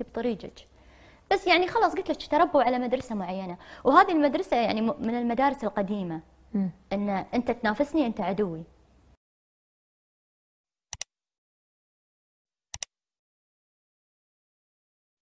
بطريقك. بس يعني خلاص قلت لك تربوا على مدرسة معينة. وهذه المدرسة يعني من المدارس القديمة. إن أنت تنافسني أنت عدوي.